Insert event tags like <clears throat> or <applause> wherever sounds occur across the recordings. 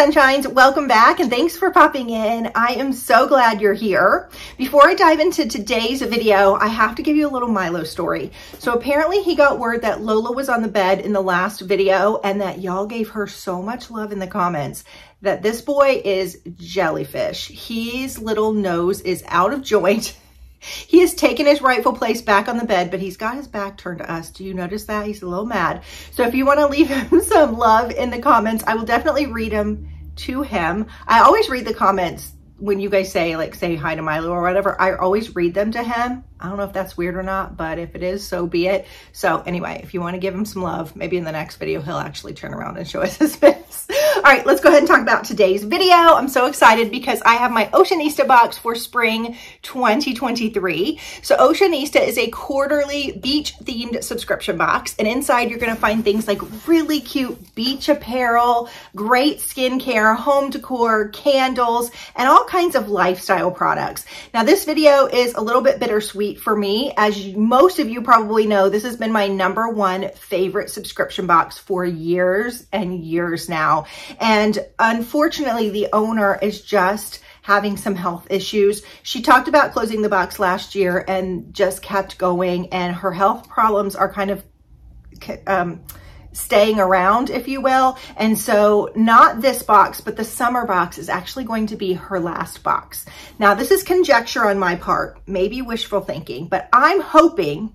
Sunshines, welcome back and thanks for popping in. I am so glad you're here. Before I dive into today's video, I have to give you a little Milo story. So apparently he got word that Lola was on the bed in the last video and that y'all gave her so much love in the comments that this boy is jellyfish. His little nose is out of joint. <laughs> He has taken his rightful place back on the bed, but he's got his back turned to us. Do you notice that? He's a little mad. So if you want to leave <laughs> him some love in the comments, I will definitely read them to him. I always read the comments when you guys say like say hi to Milo or whatever, I always read them to him. I don't know if that's weird or not, but if it is, so be it. So anyway, if you want to give him some love, maybe in the next video, he'll actually turn around and show us <laughs> his face. All right, let's go ahead and talk about today's video. I'm so excited because I have my Oceanista box for spring 2023. So Oceanista is a quarterly beach themed subscription box. And inside you're gonna find things like really cute beach apparel, great skincare, home decor, candles, and all kinds of lifestyle products. Now this video is a little bit bittersweet for me. As most of you probably know, this has been my number one favorite subscription box for years and years now. And unfortunately, the owner is just having some health issues. She talked about closing the box last year and just kept going and her health problems are kind of um, staying around, if you will. And so not this box, but the summer box is actually going to be her last box. Now, this is conjecture on my part, maybe wishful thinking, but I'm hoping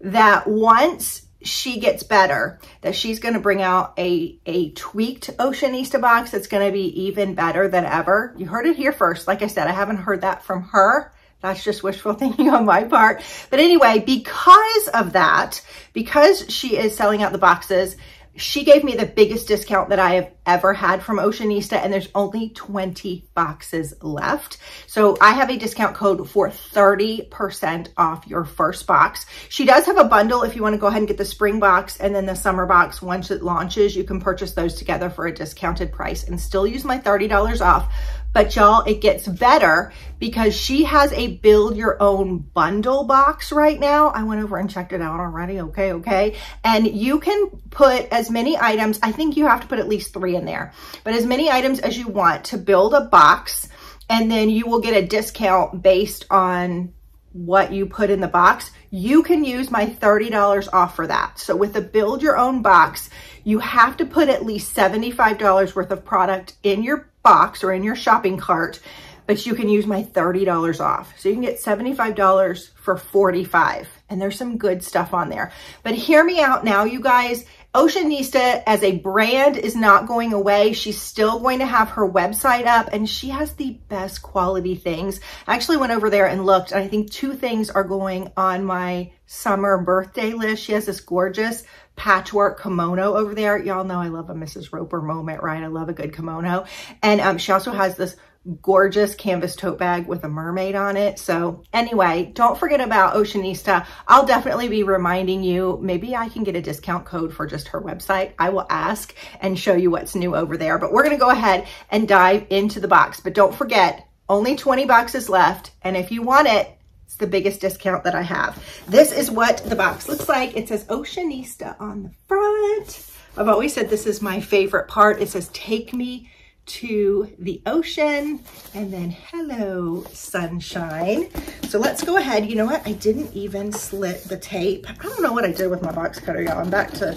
that once she gets better, that she's going to bring out a, a tweaked Oceanista box that's going to be even better than ever. You heard it here first. Like I said, I haven't heard that from her. That's just wishful <laughs> thinking on my part. But anyway, because of that, because she is selling out the boxes, she gave me the biggest discount that I have ever had from Oceanista and there's only 20 boxes left. So I have a discount code for 30% off your first box. She does have a bundle if you want to go ahead and get the spring box and then the summer box once it launches, you can purchase those together for a discounted price and still use my $30 off. But y'all, it gets better because she has a build your own bundle box right now. I went over and checked it out already. Okay, okay. And you can put as many items, I think you have to put at least three in there, but as many items as you want to build a box and then you will get a discount based on what you put in the box, you can use my $30 off for that. So with the build your own box, you have to put at least $75 worth of product in your box or in your shopping cart, but you can use my $30 off. So you can get $75 for 45 and there's some good stuff on there. But hear me out now, you guys. Oceanista as a brand is not going away. She's still going to have her website up and she has the best quality things. I actually went over there and looked and I think two things are going on my summer birthday list. She has this gorgeous patchwork kimono over there. Y'all know I love a Mrs. Roper moment, right? I love a good kimono. And um, she also has this gorgeous canvas tote bag with a mermaid on it. So anyway, don't forget about Oceanista. I'll definitely be reminding you, maybe I can get a discount code for just her website. I will ask and show you what's new over there. But we're going to go ahead and dive into the box. But don't forget, only 20 boxes left. And if you want it, it's the biggest discount that I have. This is what the box looks like. It says Oceanista on the front. I've always said this is my favorite part. It says, take me to the ocean. And then hello sunshine. So let's go ahead. You know what? I didn't even slit the tape. I don't know what i did with my box cutter y'all. I'm back to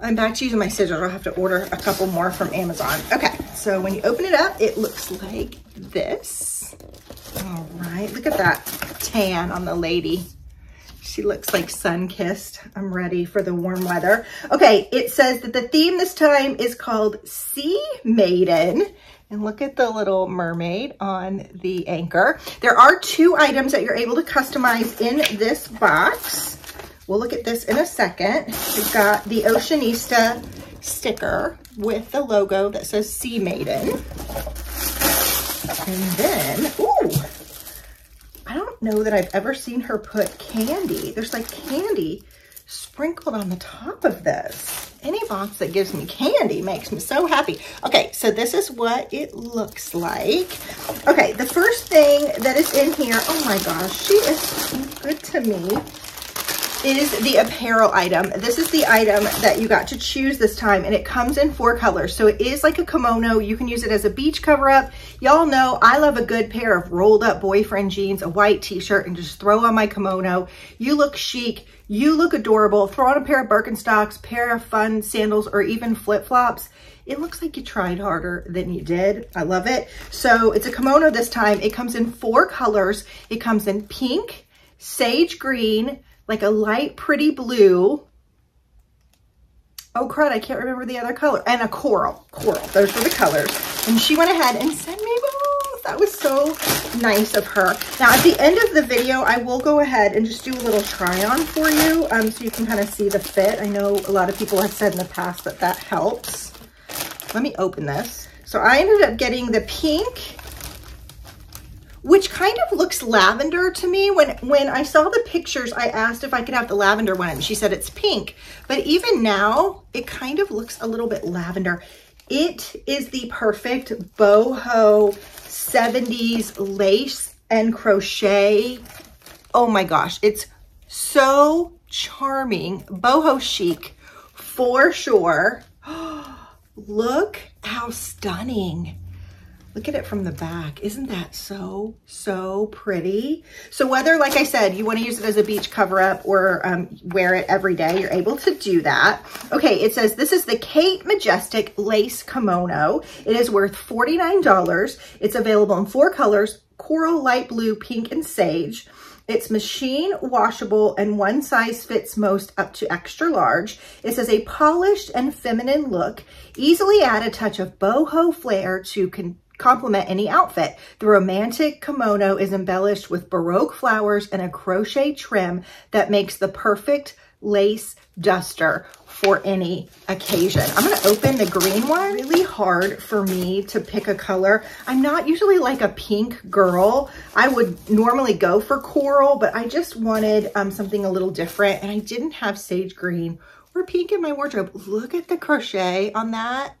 i'm back to using my scissors. I'll have to order a couple more from amazon. Okay so when you open it up it looks like this. All right look at that tan on the lady she looks like sun-kissed. I'm ready for the warm weather. Okay, it says that the theme this time is called Sea Maiden. And look at the little mermaid on the anchor. There are two items that you're able to customize in this box. We'll look at this in a second. We've got the Oceanista sticker with the logo that says Sea Maiden. And then, ooh, don't know that I've ever seen her put candy. There's like candy sprinkled on the top of this. Any box that gives me candy makes me so happy. Okay, so this is what it looks like. Okay, the first thing that is in here, oh my gosh, she is good to me, is the apparel item. This is the item that you got to choose this time and it comes in four colors. So it is like a kimono. You can use it as a beach cover up. Y'all know I love a good pair of rolled up boyfriend jeans, a white t-shirt and just throw on my kimono. You look chic. You look adorable. Throw on a pair of Birkenstocks, pair of fun sandals, or even flip-flops. It looks like you tried harder than you did. I love it. So it's a kimono this time. It comes in four colors. It comes in pink, sage green, like a light pretty blue. Oh crud, I can't remember the other color. And a coral, coral. Those were the colors. And she went ahead and sent me both. That was so nice of her. Now at the end of the video, I will go ahead and just do a little try on for you um, so you can kind of see the fit. I know a lot of people have said in the past that that helps. Let me open this. So I ended up getting the pink which kind of looks lavender to me. When, when I saw the pictures, I asked if I could have the lavender one, and she said it's pink. But even now, it kind of looks a little bit lavender. It is the perfect boho 70s lace and crochet. Oh my gosh, it's so charming. Boho chic for sure. <gasps> Look how stunning. Look at it from the back. Isn't that so, so pretty? So whether, like I said, you want to use it as a beach cover up or um, wear it every day, you're able to do that. Okay, it says this is the Kate Majestic Lace Kimono. It is worth $49. It's available in four colors, coral, light blue, pink, and sage. It's machine washable and one size fits most up to extra large. It says a polished and feminine look. Easily add a touch of boho flair to complement any outfit. The romantic kimono is embellished with Baroque flowers and a crochet trim that makes the perfect lace duster for any occasion. I'm gonna open the green one. Really hard for me to pick a color. I'm not usually like a pink girl. I would normally go for coral, but I just wanted um, something a little different and I didn't have sage green or pink in my wardrobe. Look at the crochet on that.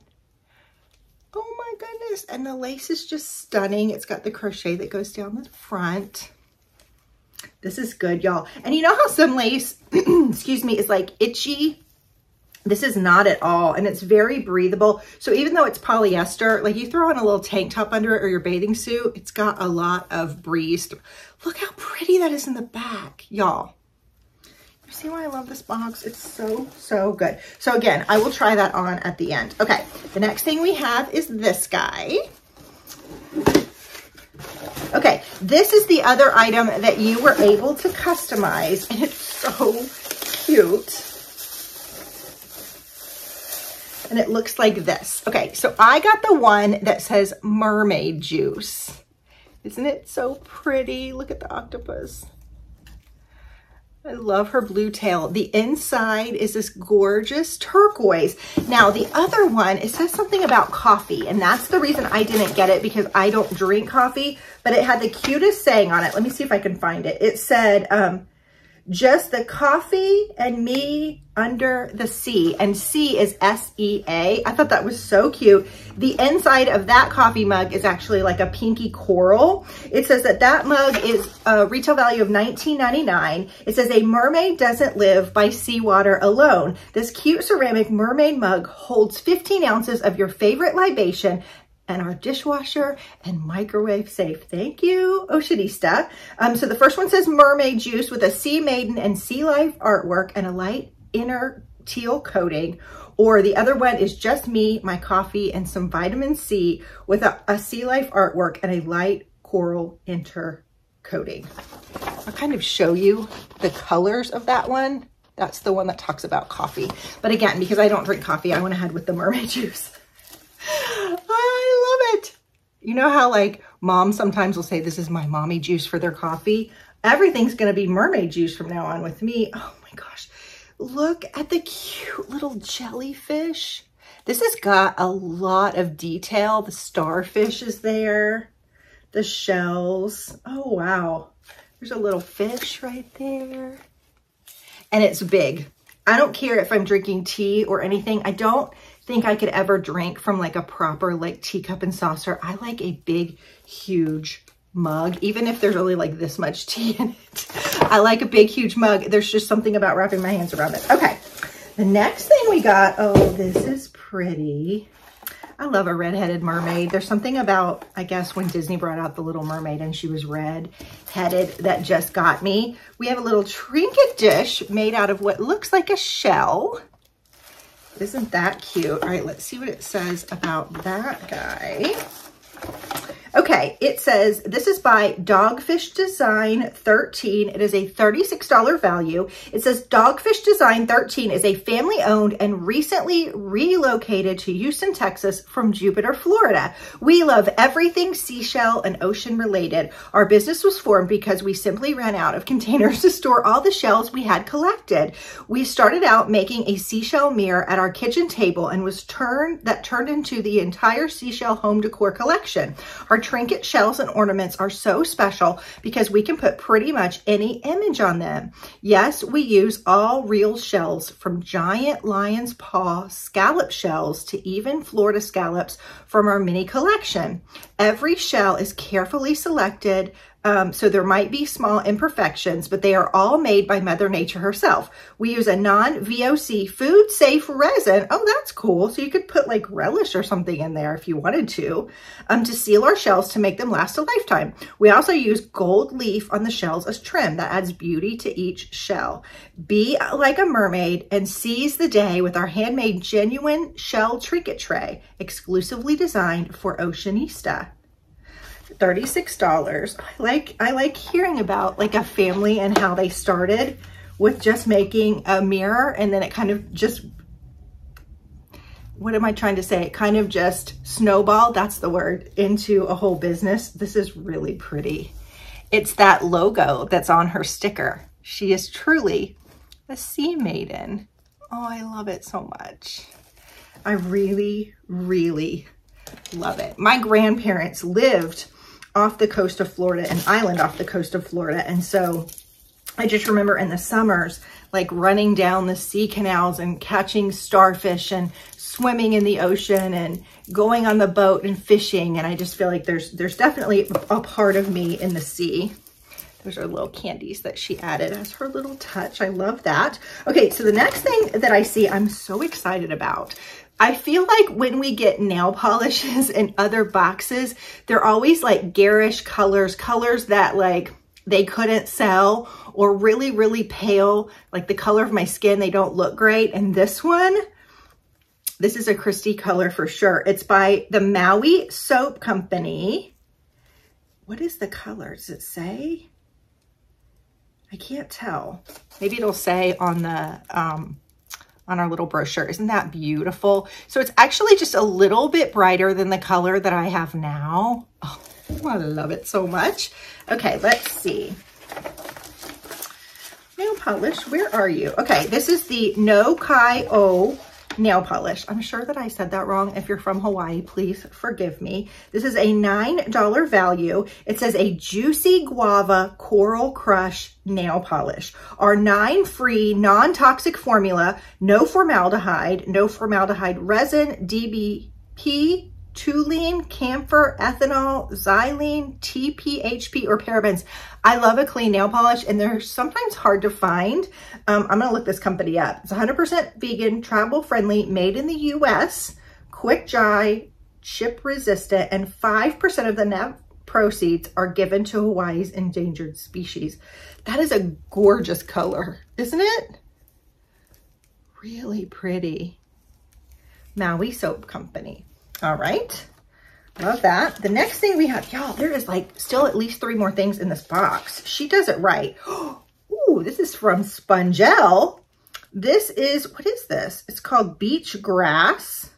Oh my goodness. And the lace is just stunning. It's got the crochet that goes down the front. This is good, y'all. And you know how some lace, <clears throat> excuse me, is like itchy? This is not at all, and it's very breathable. So even though it's polyester, like you throw on a little tank top under it or your bathing suit, it's got a lot of breeze. Look how pretty that is in the back, y'all. See why I love this box? It's so, so good. So again, I will try that on at the end. Okay, the next thing we have is this guy. Okay, this is the other item that you were able to customize, and it's so cute. And it looks like this. Okay, so I got the one that says mermaid juice. Isn't it so pretty? Look at the octopus. I love her blue tail. The inside is this gorgeous turquoise. Now, the other one, it says something about coffee, and that's the reason I didn't get it because I don't drink coffee, but it had the cutest saying on it. Let me see if I can find it. It said, um, just the coffee and me under the sea and C is S-E-A. I thought that was so cute. The inside of that coffee mug is actually like a pinky coral. It says that that mug is a retail value of $19.99. It says a mermaid doesn't live by seawater alone. This cute ceramic mermaid mug holds 15 ounces of your favorite libation and our dishwasher and microwave safe. Thank you, Oceanista. Um, so the first one says mermaid juice with a sea maiden and sea life artwork and a light inner teal coating. Or the other one is just me, my coffee, and some vitamin C with a, a sea life artwork and a light coral inter coating. I'll kind of show you the colors of that one. That's the one that talks about coffee. But again, because I don't drink coffee, I went ahead with the mermaid <laughs> juice. You know how like mom sometimes will say, this is my mommy juice for their coffee. Everything's going to be mermaid juice from now on with me. Oh my gosh. Look at the cute little jellyfish. This has got a lot of detail. The starfish is there. The shells. Oh, wow. There's a little fish right there. And it's big. I don't care if I'm drinking tea or anything. I don't think I could ever drink from like a proper like teacup and saucer. I like a big, huge mug, even if there's only like this much <laughs> tea in it. I like a big, huge mug. There's just something about wrapping my hands around it. Okay, the next thing we got, oh, this is pretty. I love a red-headed mermaid. There's something about, I guess, when Disney brought out the Little Mermaid and she was red-headed that just got me. We have a little trinket dish made out of what looks like a shell. Isn't that cute? All right, let's see what it says about that guy. Okay, it says, this is by Dogfish Design 13. It is a $36 value. It says Dogfish Design 13 is a family owned and recently relocated to Houston, Texas from Jupiter, Florida. We love everything seashell and ocean related. Our business was formed because we simply ran out of <laughs> containers to store all the shells we had collected. We started out making a seashell mirror at our kitchen table and was turned that turned into the entire seashell home decor collection. Our trinket shells and ornaments are so special because we can put pretty much any image on them. Yes, we use all real shells from giant lion's paw scallop shells to even Florida scallops from our mini collection. Every shell is carefully selected um, so there might be small imperfections, but they are all made by Mother Nature herself. We use a non-VOC food safe resin. Oh, that's cool. So you could put like relish or something in there if you wanted to, um, to seal our shells to make them last a lifetime. We also use gold leaf on the shells as trim that adds beauty to each shell. Be like a mermaid and seize the day with our handmade genuine shell trinket tray, exclusively designed for Oceanista. $36. I like, I like hearing about like a family and how they started with just making a mirror and then it kind of just, what am I trying to say? It kind of just snowballed, that's the word, into a whole business. This is really pretty. It's that logo that's on her sticker. She is truly a sea maiden. Oh, I love it so much. I really, really love it. My grandparents lived off the coast of Florida, an island off the coast of Florida. And so I just remember in the summers, like running down the sea canals and catching starfish and swimming in the ocean and going on the boat and fishing. And I just feel like there's, there's definitely a part of me in the sea. Those are little candies that she added as her little touch. I love that. Okay, so the next thing that I see, I'm so excited about. I feel like when we get nail polishes <laughs> in other boxes, they're always like garish colors, colors that like they couldn't sell or really, really pale, like the color of my skin, they don't look great. And this one, this is a Kristy color for sure. It's by the Maui Soap Company. What is the color? Does it say? I can't tell. Maybe it'll say on the um, on our little brochure. Isn't that beautiful? So it's actually just a little bit brighter than the color that I have now. Oh, I love it so much. Okay, let's see. Nail polish, where are you? Okay, this is the No Kai O nail polish. I'm sure that I said that wrong. If you're from Hawaii, please forgive me. This is a $9 value. It says a Juicy Guava Coral Crush nail polish. Our nine free non-toxic formula, no formaldehyde, no formaldehyde resin, DBP, toluene, camphor, ethanol, xylene, TPHP, or parabens. I love a clean nail polish and they're sometimes hard to find. Um, I'm gonna look this company up. It's 100% vegan, travel friendly, made in the US, quick dry, chip resistant, and 5% of the net proceeds are given to Hawaii's endangered species. That is a gorgeous color, isn't it? Really pretty. Maui Soap Company. All right. Love that. The next thing we have, y'all, there is like still at least three more things in this box. She does it right. <gasps> Ooh, this is from Spongelle. This is, what is this? It's called Beach Grass.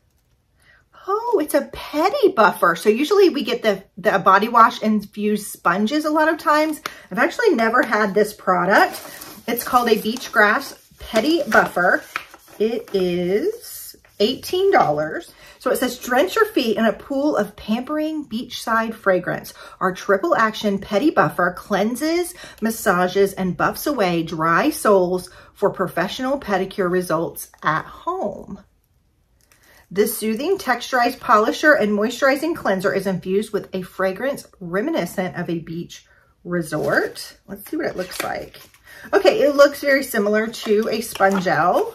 Oh, it's a pedi buffer. So usually we get the, the body wash infused sponges a lot of times. I've actually never had this product. It's called a Beach Grass Pedi Buffer. It is $18. So it says, drench your feet in a pool of pampering beachside fragrance. Our triple action pedi buffer cleanses, massages, and buffs away dry soles for professional pedicure results at home. This soothing texturized polisher and moisturizing cleanser is infused with a fragrance reminiscent of a beach resort. Let's see what it looks like. Okay, it looks very similar to a Spongelle.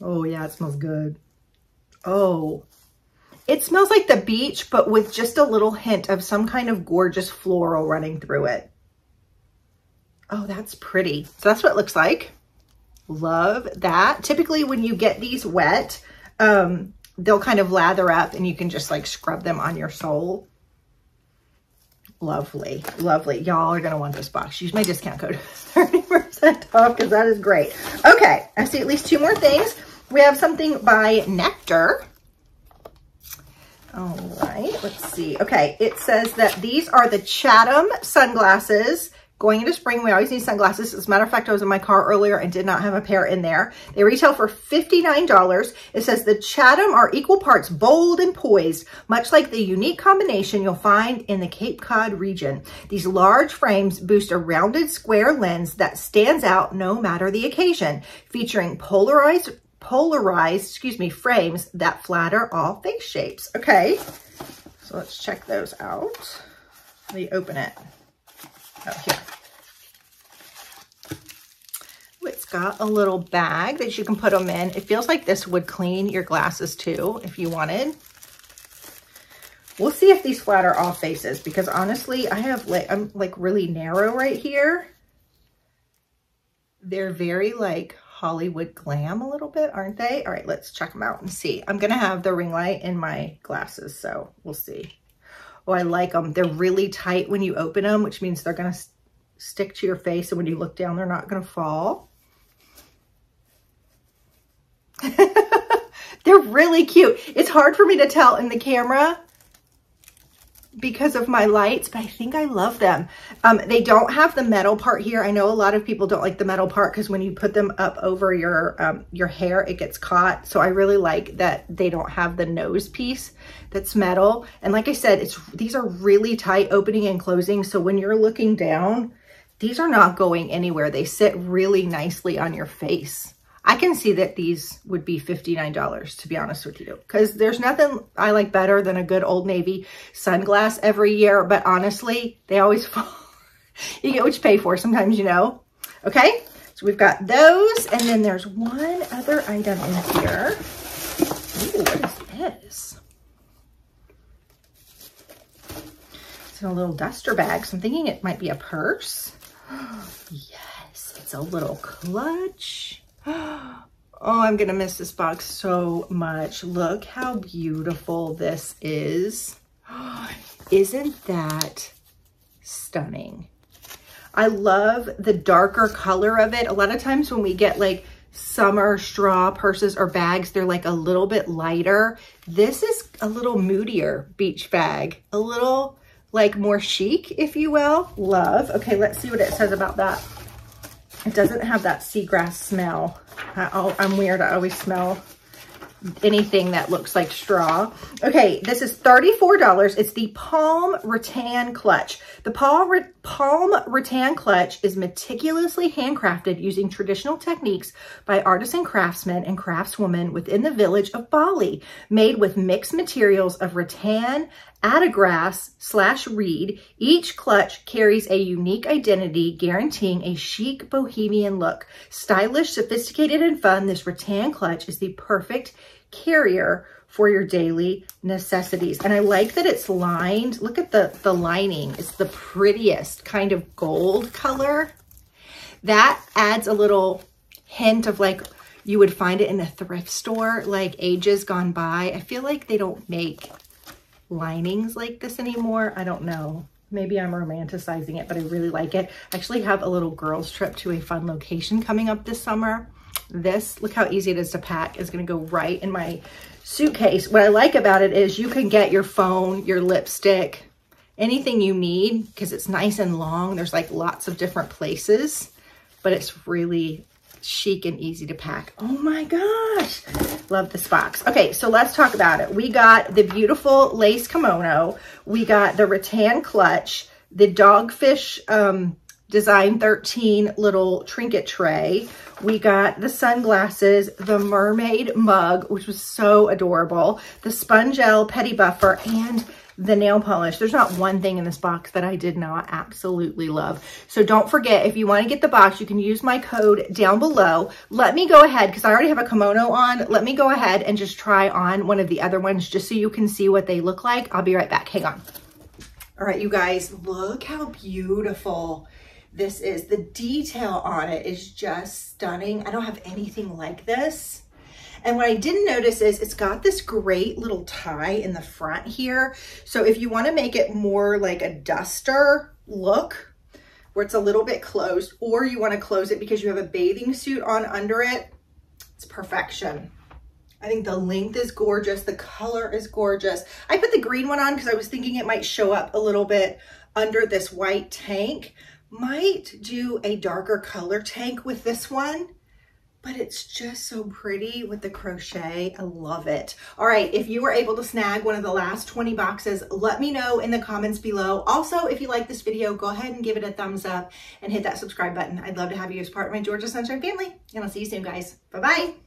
Oh yeah, it smells good. Oh, it smells like the beach, but with just a little hint of some kind of gorgeous floral running through it. Oh, that's pretty. So that's what it looks like. Love that. Typically when you get these wet, um, they'll kind of lather up and you can just like scrub them on your sole. Lovely, lovely. Y'all are going to want this box. Use my discount code <laughs> 30% off because that is great. Okay, I see at least two more things. We have something by Nectar. All right, let's see. Okay, it says that these are the Chatham sunglasses Going into spring, we always need sunglasses. As a matter of fact, I was in my car earlier and did not have a pair in there. They retail for $59. It says the Chatham are equal parts bold and poised, much like the unique combination you'll find in the Cape Cod region. These large frames boost a rounded square lens that stands out no matter the occasion, featuring polarized polarized, excuse me, frames that flatter all face shapes. Okay, so let's check those out. Let me open it. Oh, here. It's got a little bag that you can put them in. It feels like this would clean your glasses too, if you wanted. We'll see if these flatter all faces because honestly, I have like, I'm like really narrow right here. They're very like Hollywood glam a little bit, aren't they? All right, let's check them out and see. I'm to have the ring light in my glasses, so we'll see. Oh, I like them. They're really tight when you open them, which means they're going to stick to your face. And when you look down, they're not going to fall. <laughs> they're really cute. It's hard for me to tell in the camera because of my lights, but I think I love them. Um, they don't have the metal part here. I know a lot of people don't like the metal part because when you put them up over your um, your hair, it gets caught. So I really like that they don't have the nose piece that's metal. And like I said, it's these are really tight opening and closing. So when you're looking down, these are not going anywhere. They sit really nicely on your face. I can see that these would be $59, to be honest with you, because there's nothing I like better than a good Old Navy sunglass every year. But honestly, they always <laughs> fall. you get what you pay for sometimes, you know. Okay, so we've got those. And then there's one other item in here. Ooh, what is this? It's in a little duster bag. So I'm thinking it might be a purse. <gasps> yes, it's a little clutch. Oh, I'm going to miss this box so much. Look how beautiful this is. Isn't that stunning? I love the darker color of it. A lot of times when we get like summer straw purses or bags, they're like a little bit lighter. This is a little moodier beach bag, a little like more chic, if you will. Love. Okay, let's see what it says about that. It doesn't have that seagrass smell. I, am weird. I always smell anything that looks like straw. Okay, this is $34. It's the Palm Rattan Clutch. The Palm, Palm Rattan Clutch is meticulously handcrafted using traditional techniques by artisan craftsmen and craftswomen within the village of Bali, made with mixed materials of rattan, ata grass slash reed, each clutch carries a unique identity, guaranteeing a chic bohemian look. Stylish, sophisticated, and fun, this rattan clutch is the perfect carrier for your daily necessities. And I like that it's lined. Look at the, the lining. It's the prettiest kind of gold color. That adds a little hint of like, you would find it in a thrift store, like ages gone by. I feel like they don't make linings like this anymore. I don't know. Maybe I'm romanticizing it, but I really like it. I actually have a little girls trip to a fun location coming up this summer. This, look how easy it is to pack, is gonna go right in my suitcase. What I like about it is you can get your phone, your lipstick, anything you need because it's nice and long. There's like lots of different places, but it's really chic and easy to pack. Oh my gosh, love this box. Okay, so let's talk about it. We got the beautiful lace kimono. We got the rattan clutch, the dogfish um, Design 13 little trinket tray. We got the sunglasses, the mermaid mug, which was so adorable, the Spongelle pedi buffer, and the nail polish. There's not one thing in this box that I did not absolutely love. So don't forget, if you want to get the box, you can use my code down below. Let me go ahead, because I already have a kimono on. Let me go ahead and just try on one of the other ones just so you can see what they look like. I'll be right back. Hang on. All right, you guys, look how beautiful this is. The detail on it is just stunning. I don't have anything like this. And what I didn't notice is it's got this great little tie in the front here. So if you wanna make it more like a duster look, where it's a little bit closed, or you wanna close it because you have a bathing suit on under it, it's perfection. I think the length is gorgeous. The color is gorgeous. I put the green one on because I was thinking it might show up a little bit under this white tank. Might do a darker color tank with this one but it's just so pretty with the crochet. I love it. All right, if you were able to snag one of the last 20 boxes, let me know in the comments below. Also, if you like this video, go ahead and give it a thumbs up and hit that subscribe button. I'd love to have you as part of my Georgia Sunshine family, and I'll see you soon, guys. Bye-bye.